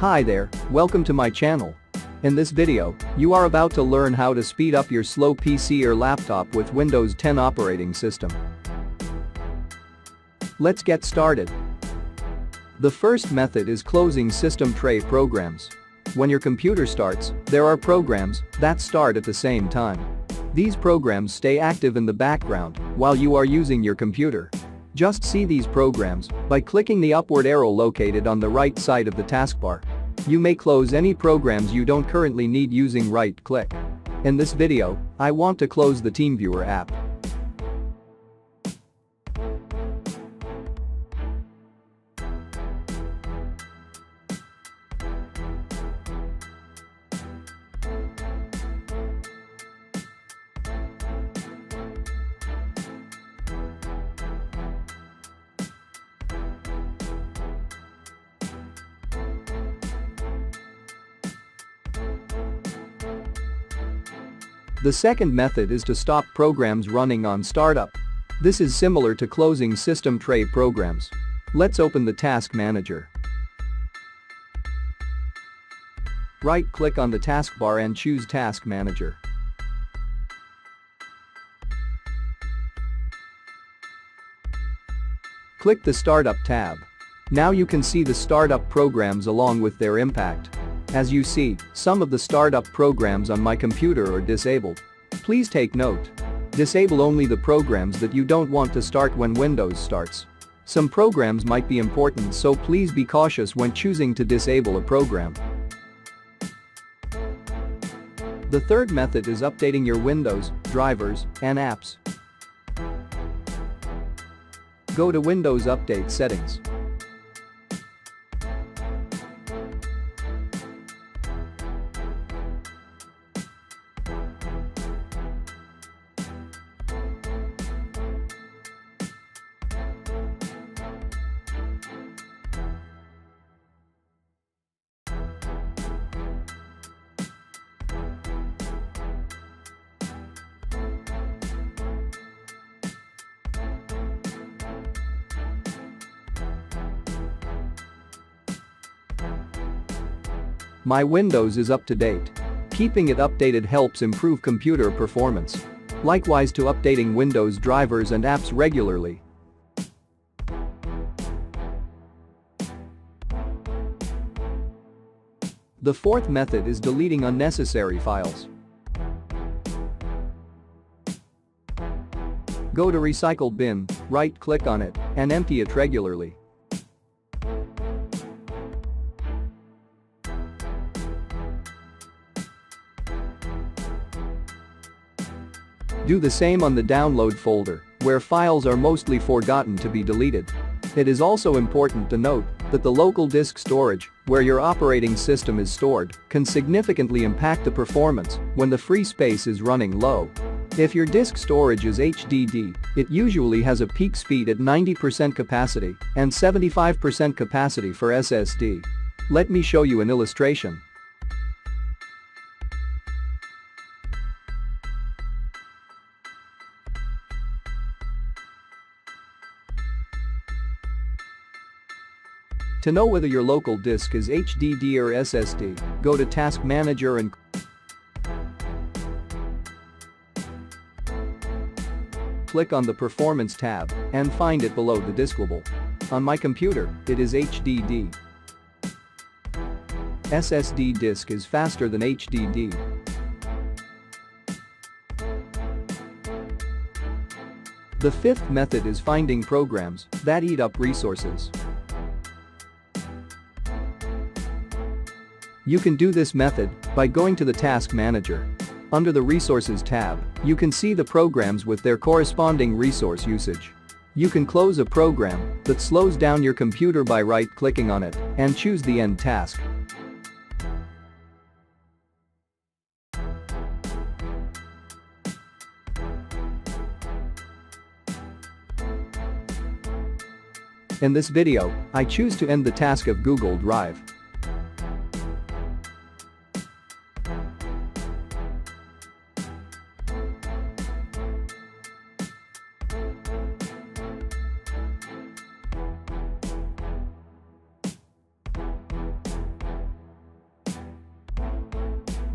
Hi there, welcome to my channel. In this video, you are about to learn how to speed up your slow PC or laptop with Windows 10 operating system. Let's get started. The first method is closing system tray programs. When your computer starts, there are programs that start at the same time. These programs stay active in the background while you are using your computer. Just see these programs by clicking the upward arrow located on the right side of the taskbar. You may close any programs you don't currently need using right-click. In this video, I want to close the TeamViewer app. The second method is to stop programs running on startup. This is similar to closing system tray programs. Let's open the Task Manager. Right-click on the taskbar and choose Task Manager. Click the Startup tab. Now you can see the startup programs along with their impact. As you see, some of the startup programs on my computer are disabled. Please take note. Disable only the programs that you don't want to start when Windows starts. Some programs might be important so please be cautious when choosing to disable a program. The third method is updating your Windows, drivers, and apps. Go to Windows Update Settings. My Windows is up to date. Keeping it updated helps improve computer performance. Likewise to updating Windows drivers and apps regularly. The fourth method is deleting unnecessary files. Go to Recycle Bin, right-click on it, and empty it regularly. Do the same on the download folder, where files are mostly forgotten to be deleted. It is also important to note that the local disk storage, where your operating system is stored, can significantly impact the performance when the free space is running low. If your disk storage is HDD, it usually has a peak speed at 90% capacity and 75% capacity for SSD. Let me show you an illustration. To know whether your local disk is HDD or SSD, go to Task Manager and click on the Performance tab and find it below the disk label. On my computer, it is HDD. SSD disk is faster than HDD. The fifth method is finding programs that eat up resources. You can do this method by going to the Task Manager. Under the Resources tab, you can see the programs with their corresponding resource usage. You can close a program that slows down your computer by right-clicking on it and choose the End task. In this video, I choose to end the task of Google Drive.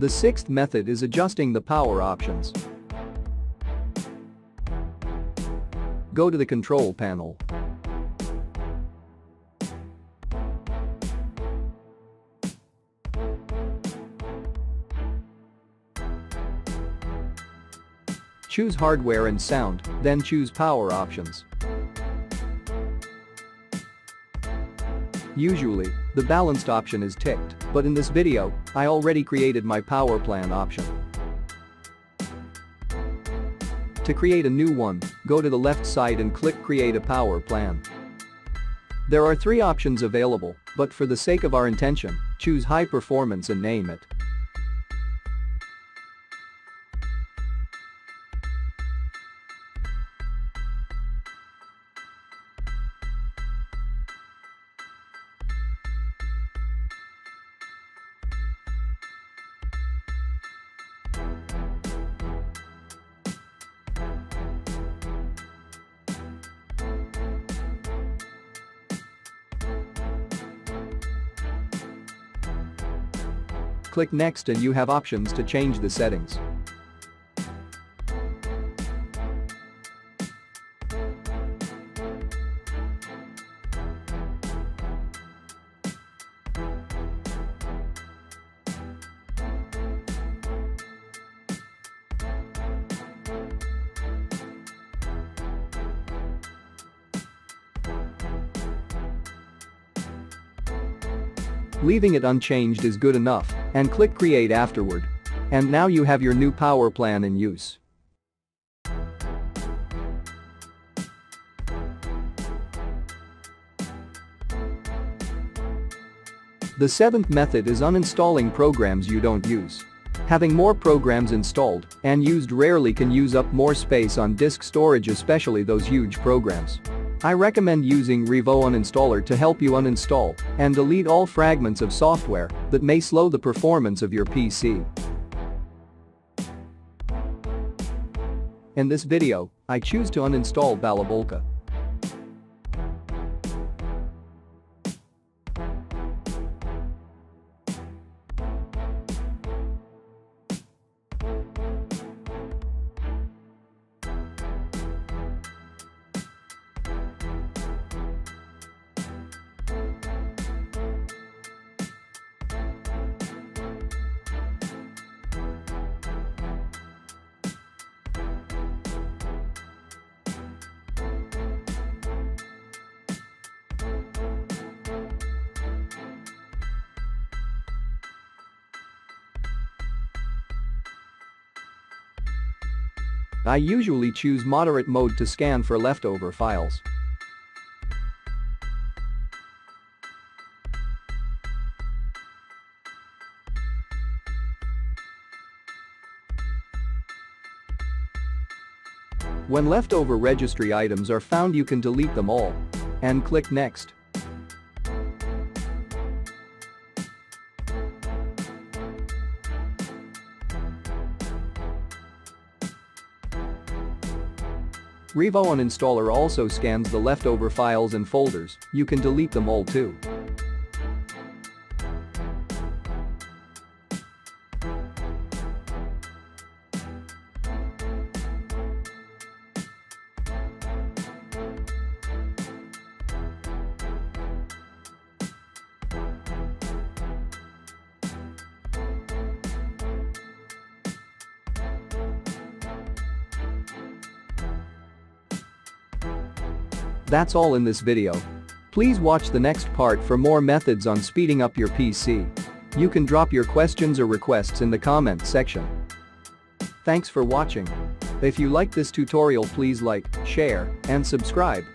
The sixth method is adjusting the power options. Go to the control panel. Choose hardware and sound, then choose power options. Usually, the balanced option is ticked, but in this video, I already created my power plan option. To create a new one, go to the left side and click create a power plan. There are three options available, but for the sake of our intention, choose high performance and name it. Click Next and you have options to change the settings. Leaving it unchanged is good enough, and click Create afterward. And now you have your new power plan in use. The seventh method is uninstalling programs you don't use. Having more programs installed and used rarely can use up more space on disk storage especially those huge programs. I recommend using Revo Uninstaller to help you uninstall and delete all fragments of software that may slow the performance of your PC. In this video, I choose to uninstall Balabolka. I usually choose moderate mode to scan for leftover files. When leftover registry items are found you can delete them all. And click Next. Revo Uninstaller also scans the leftover files and folders, you can delete them all too. That's all in this video. Please watch the next part for more methods on speeding up your PC. You can drop your questions or requests in the comment section. Thanks for watching. If you like this tutorial please like, share, and subscribe.